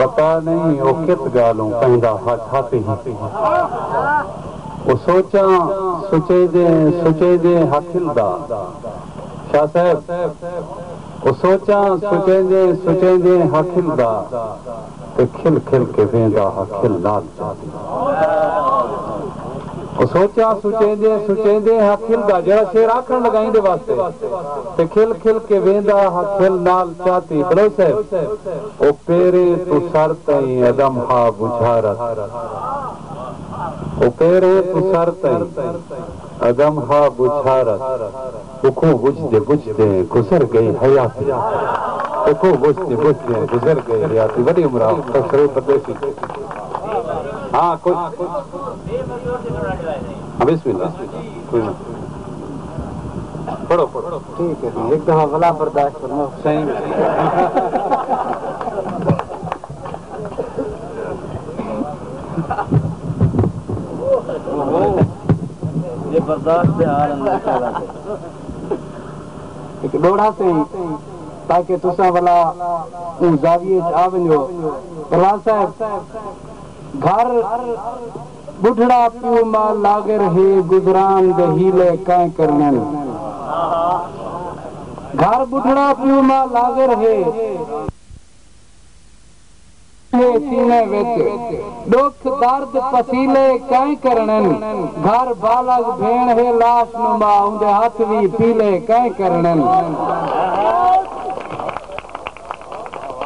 पता नहीं वो कित गालों कहंदा हकाती वो सोचा सोचे दे सोचे दे हकिल दा शाह साहब वो सोचा सोचे दे सोचे दे हकिल दा ते खिल खिल के वेंदा हकिल नाल जाती सोचा सोचे दे सोचे दे हकिल दा जरा शेर आखण लगाईंदे वास्ते ते खिल खिल के वेंदा हकिल नाल चाती बलो साहब ओ पेरे तू सर ताईं अदम हा बुझारत उपेरे पुसरते अदम हा बुझारत दुखों बुझते बुझते गुजर गई हयाती दुखों बुझते बुझते गुजर गई हयाती बड़ी उम्र तशरे परदेसी हाँ कुछ हाँ, बिस्मिल्लाह कोई ना। पढ़ो पढ़ो। ठीक है एक दफ़ा भला बर्दाश्त करना। सही ये बर्दाश्त से हाल डोड़ा से ताकि तुसा भला जाविए आ वञो भला साहब घर बुढ़ड़ा पियो माँ लागे रहे गुजरान दे हीले कै करनन। घर बुढ़ड़ा पियो माँ लागे हे दुख दर्द पसीले कै करनन। घर बालग भेण हे लाश नुमा, उंदे हथ भी पीले कै करनन।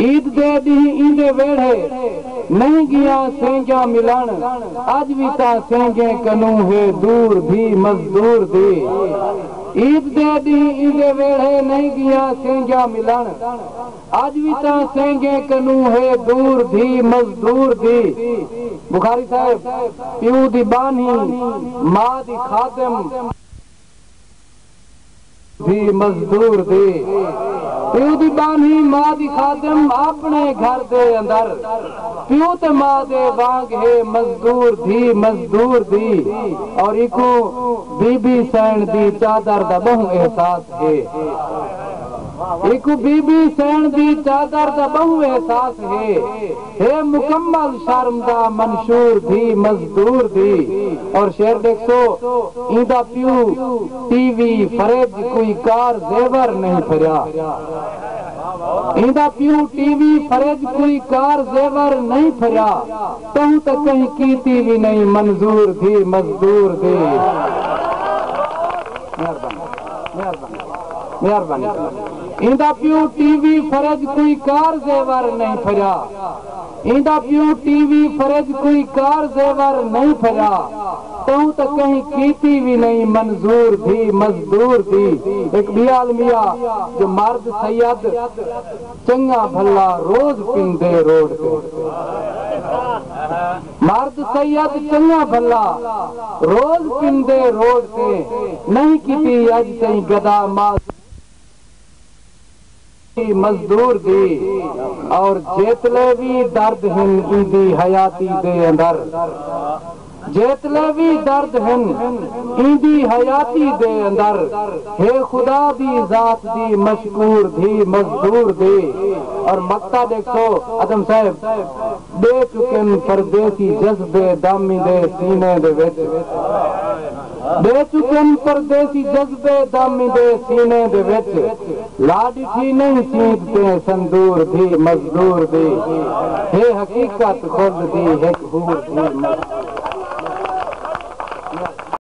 ईद दे डी ईदे वेड़े नहीं गया सेंजा मिलन अज भी ता सेंगे कनू है दूर भी मजदूर दी। ईद दे दी ईदे वेड़े नहीं गया सेंजा मिलन अज भी ता सेंगे कनू है दूर दी मजदूर दी। बुखारी साहब प्यू दी बानी मां दी खादम दी मजदूर दी प्यू दी बानी मां दी खादम अपने घर दे अंदर प्यू ते मां दे वांग है मजदूर दी मजदूर दी और इको बीबी सैन दी चादर दा बहु एहसास है एक बीबी सैन दी चादर दा बहु एहसास है। हे मुकम्मल शर्म दा मंशूर थी मजदूर थी और शेर देखो इंदा प्यू टीवी फ्रिज कोई कार जेवर नहीं फिरा इंदा प्यू टीवी फ्रिज कोई कार जेवर नहीं फिरा तहु तक कहीं कीती भी नहीं मंजूर थी मजदूर थी मेहरबानी मेहरबानी प्यू फरा इंदा प्यू नहीं फरा तू तो नहीं मंजूर थी मजदूर मर्द सैयद चंगा भला रोज पिंदे रोड पे मर्द सैयद चंगा भला रोज पिंदे रोड कीती अज तई गदा मां हयाती खुदा जात दी और मक्ता देखो अदम साहब दे चुके परदेसी जज्बे दामी دي چڪي پرديسي ججبي دامي دي سيني دي وچ لاڏي نهين سيت تي سندور ٿي مزدور ٿي هي حقيقت خود ٿي هڪ هور ٿي